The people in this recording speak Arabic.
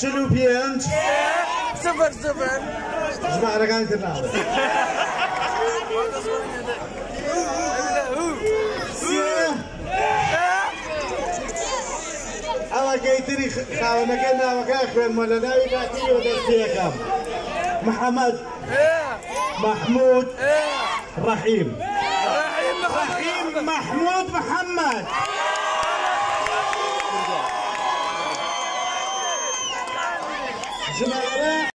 شنو بيانت؟ صفر صفر جماعة رقم تبع أما كيتري خاوة مكاننا وكاخر مولا ناوي كاتي ودستيكم محمد محمود رحيم رحيم محمود محمد Sudah.